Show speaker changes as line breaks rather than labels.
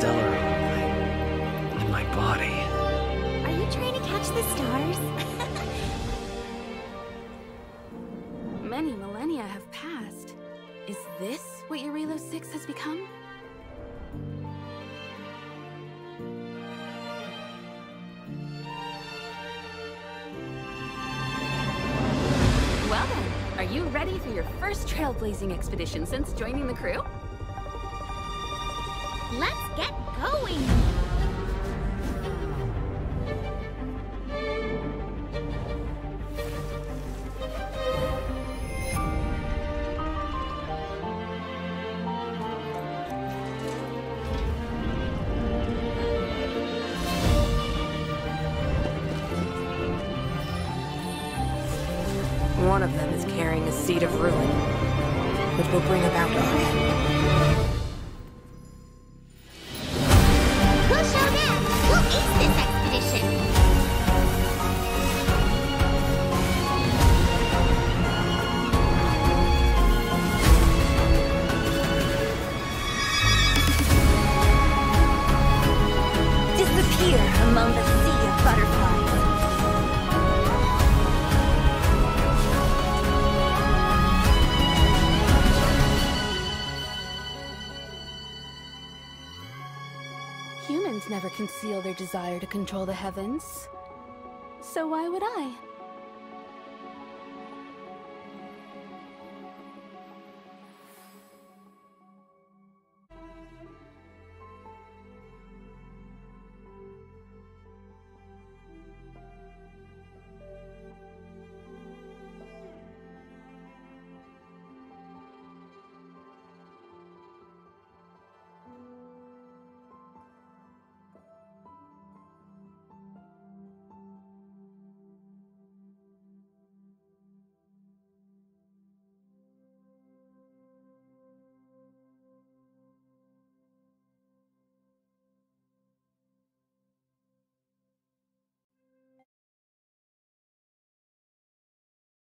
Stellaron in my body.
Are you trying to catch the stars?
Many millennia have passed. Is this what Jarilo 6 has become? Well then, are you ready for your first trailblazing expedition since joining the crew?
Let's get going!
One of them is carrying a seed of ruin, which will bring about our end.
Among the sea of butterflies.
Humans never conceal their desire to control the heavens. So why would I?